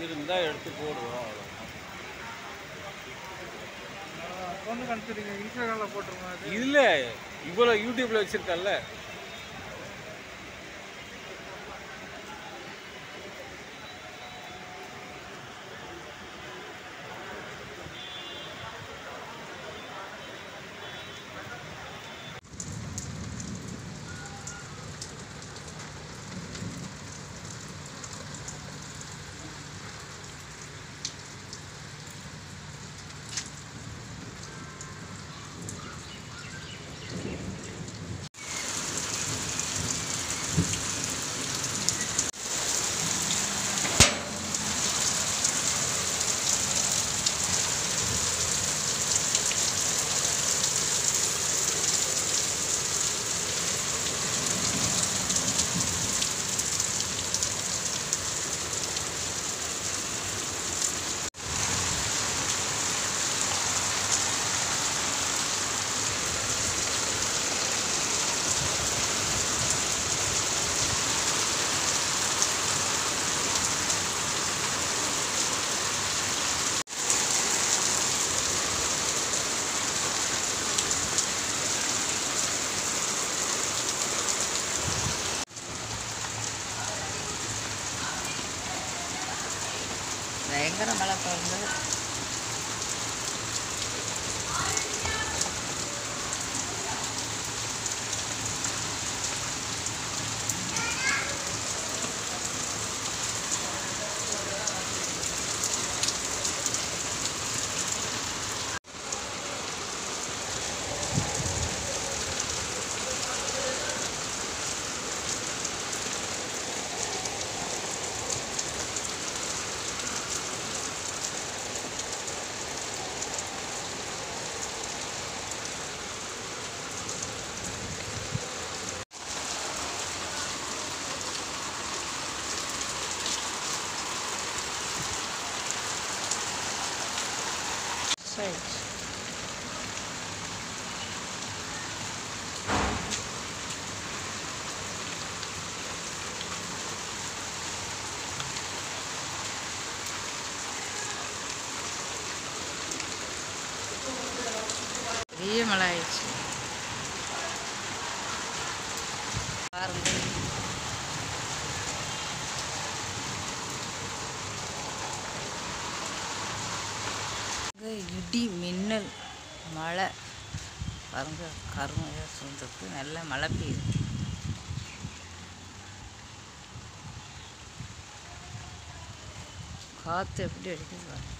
இருந்தால் எடுத்து போடுவோம். அவ்வளோ பொண்ணு இன்ஸ்டாகிராமில் போட்டுருங்க இல்லை இவ்வளோ யூடியூப்பில் வச்சுருக்கல பயங்கர மழை பிறந்து பெரிய மழை ஆயிடுச்சு. பாருங்க இடி மின்னல் மழை. பாருங்க கருமையாக சொந்தத்துக்கு நல்ல மழை பெய்யுது. காற்று எப்படி அடிக்குது பாருங்க.